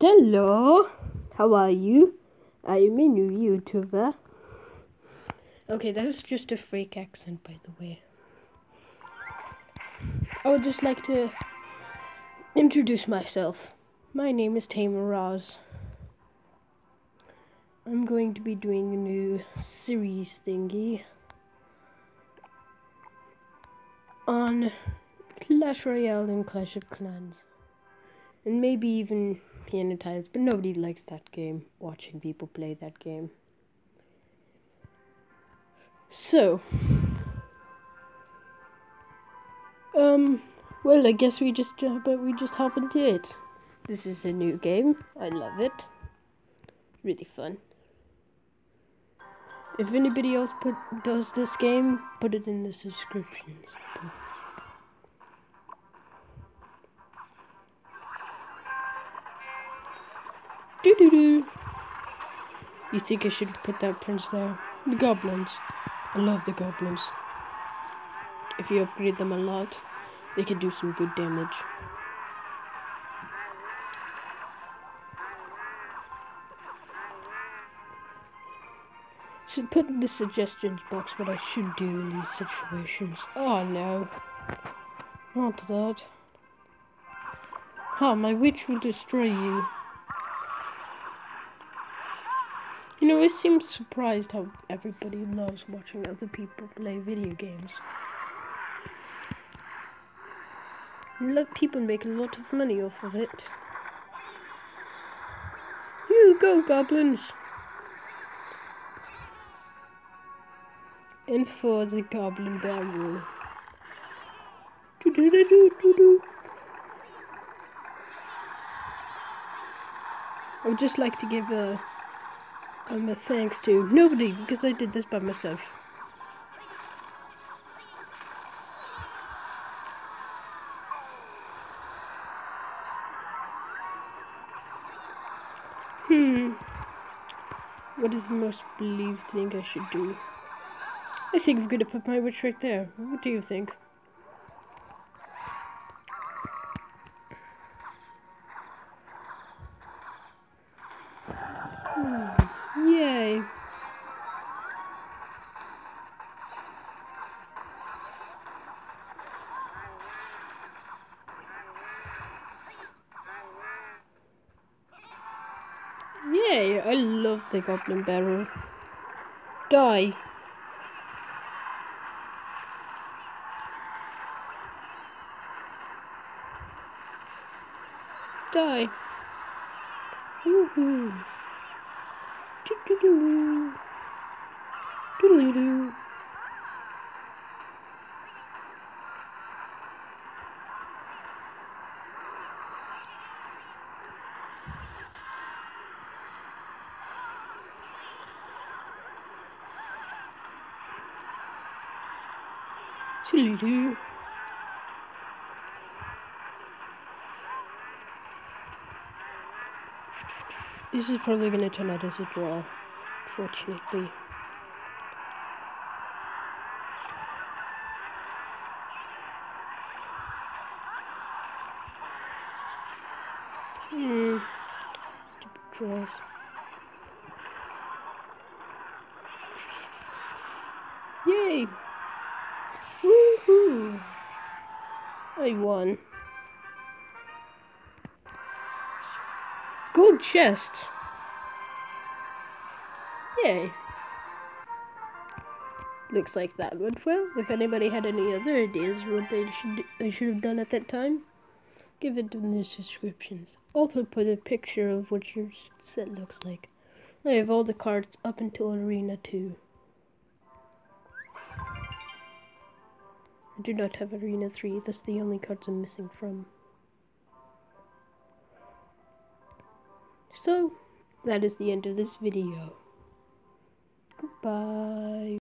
Hello, how are you? I am a new YouTuber. Okay, that was just a fake accent, by the way. I would just like to introduce myself. My name is Teimuraz. I'm going to be doing a new series thingy on Clash Royale and Clash of Clans. And maybe even Tiles, but nobody likes that game, watching people play that game. So, um, well, I guess we just uh, but we just hop into it. This is a new game. I love it. Really fun. If anybody else put does this game, put it in the subscriptions. Please. Doo do do. You think I should put that prince there? The goblins. I love the goblins. If you upgrade them a lot, they can do some good damage. Should put in the suggestions box what I should do in these situations. Oh no. Not that. Oh, my witch will destroy you. You know, I seem surprised how everybody loves watching other people play video games. Let people make a lot of money off of it. You go, goblins! And for the goblin barrel. I would just like to give a um, a thanks to nobody because I did this by myself. Hmm. What is the most believed thing I should do? I think I'm gonna put my witch right there. What do you think? Yay, I love the goblin barrel. Die. Die. Woohoo. This is probably going to turn out as a draw, fortunately. Hmm. Stupid draws. Yay! Woohoo! I won. Gold chest. Yay. Looks like that went well. If anybody had any other ideas what they should I should have done at that time, give it in the descriptions. Also put a picture of what your set looks like. I have all the cards up until Arena 2. I do not have Arena 3, that's the only cards I'm missing from. So, that is the end of this video. Goodbye.